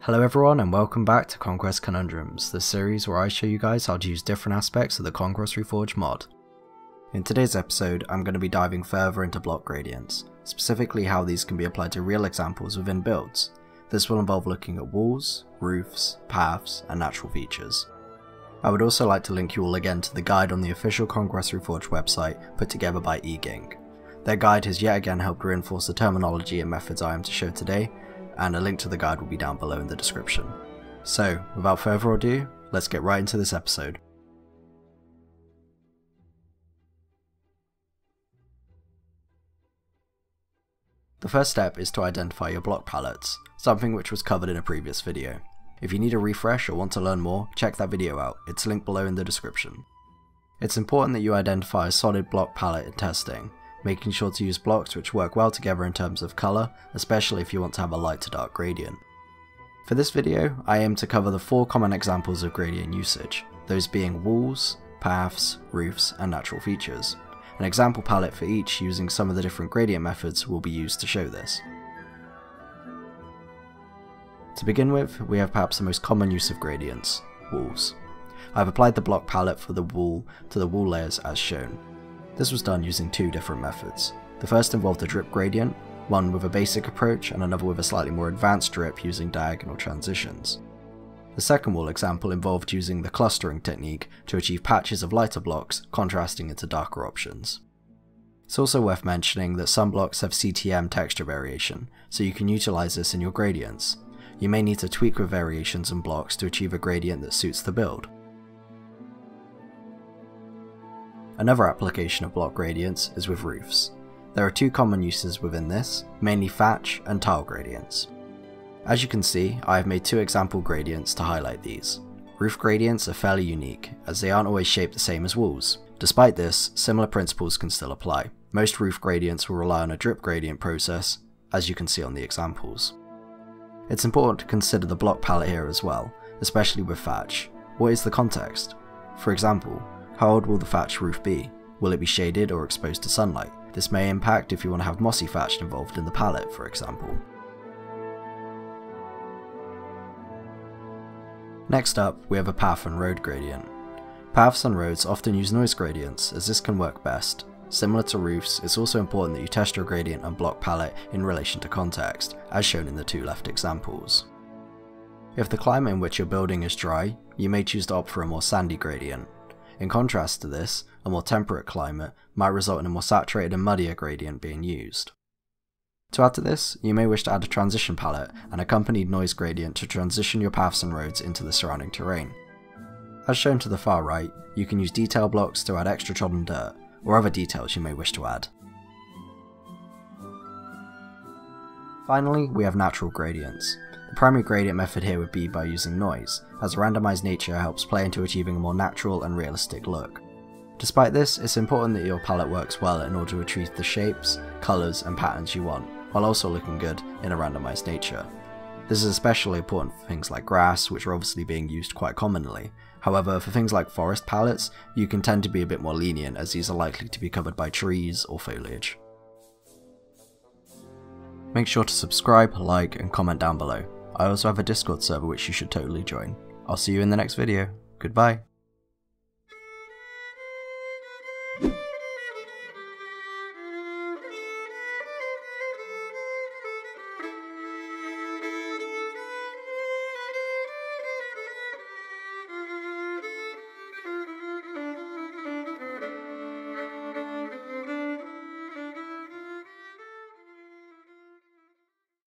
Hello everyone and welcome back to Conquest Conundrums, the series where I show you guys how to use different aspects of the Conquest Reforged mod. In today's episode, I'm going to be diving further into block gradients, specifically how these can be applied to real examples within builds. This will involve looking at walls, roofs, paths, and natural features. I would also like to link you all again to the guide on the official Conquest Reforged website put together by eag_inc. Their guide has yet again helped reinforce the terminology and methods I am to show today, and a link to the guide will be down below in the description. So, without further ado, let's get right into this episode. The first step is to identify your block palettes, something which was covered in a previous video. If you need a refresh or want to learn more, check that video out, it's linked below in the description. It's important that you identify a solid block palette in testing, making sure to use blocks which work well together in terms of colour, especially if you want to have a light to dark gradient. For this video, I aim to cover the four common examples of gradient usage, those being walls, paths, roofs, and natural features. An example palette for each using some of the different gradient methods will be used to show this. To begin with, we have perhaps the most common use of gradients, walls. I have applied the block palette for the wall to the wall layers as shown. This was done using two different methods. The first involved a drip gradient, one with a basic approach and another with a slightly more advanced drip using diagonal transitions. The second wall example involved using the clustering technique to achieve patches of lighter blocks contrasting into darker options. It's also worth mentioning that some blocks have CTM texture variation, so you can utilise this in your gradients. You may need to tweak with variations and blocks to achieve a gradient that suits the build. Another application of block gradients is with roofs. There are two common uses within this, mainly thatch and tile gradients. As you can see, I have made two example gradients to highlight these. Roof gradients are fairly unique, as they aren't always shaped the same as walls. Despite this, similar principles can still apply. Most roof gradients will rely on a drip gradient process, as you can see on the examples. It's important to consider the block palette here as well, especially with thatch. What is the context? For example, how old will the thatch roof be? Will it be shaded or exposed to sunlight? This may impact if you want to have mossy thatch involved in the palette, for example. Next up, we have a path and road gradient. Paths and roads often use noise gradients, as this can work best. Similar to roofs, it's also important that you test your gradient and block palette in relation to context, as shown in the two left examples. If the climate in which you're building is dry, you may choose to opt for a more sandy gradient, in contrast to this, a more temperate climate might result in a more saturated and muddier gradient being used. To add to this, you may wish to add a transition palette and accompanied noise gradient to transition your paths and roads into the surrounding terrain. As shown to the far right, you can use detail blocks to add extra trodden dirt, or other details you may wish to add. Finally, we have natural gradients. Primary gradient method here would be by using noise, as randomized nature helps play into achieving a more natural and realistic look. Despite this, it's important that your palette works well in order to achieve the shapes, colours and patterns you want, while also looking good in a randomized nature. This is especially important for things like grass, which are obviously being used quite commonly. However, for things like forest palettes, you can tend to be a bit more lenient as these are likely to be covered by trees or foliage. Make sure to subscribe, like and comment down below. I also have a Discord server which you should totally join. I'll see you in the next video. Goodbye.